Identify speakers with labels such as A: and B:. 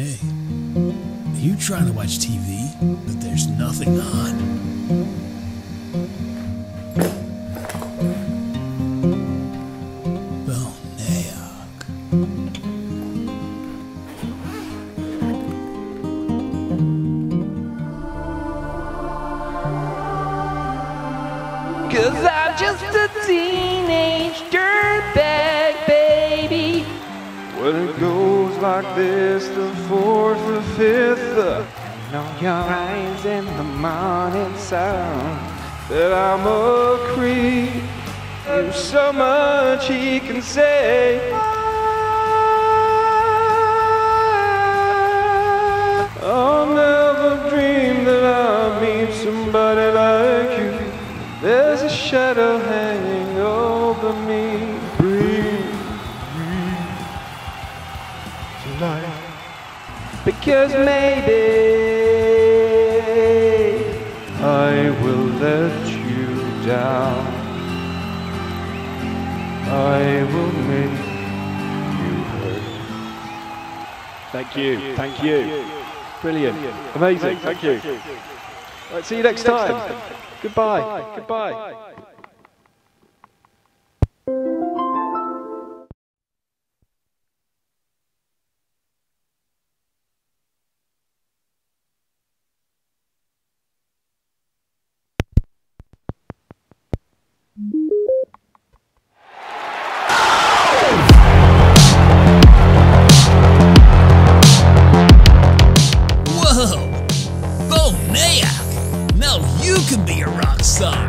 A: Hey, are you trying to watch TV, but there's nothing on? Bonaok.
B: Uh, Cause I'm just a teenage dirtbag baby.
C: Well, it goes like this the fourth, the fifth, the
B: Know your eyes in the morning sun.
C: that I'm a creep. There's so much he can say. I'll never dream that I'll meet somebody like you. There's a shadow tonight. Because maybe I will let you down. I will make you hurt. Thank you. Thank you. Brilliant. Amazing. Thank you. Right, see you next time. Goodbye. Goodbye. can be a rock star.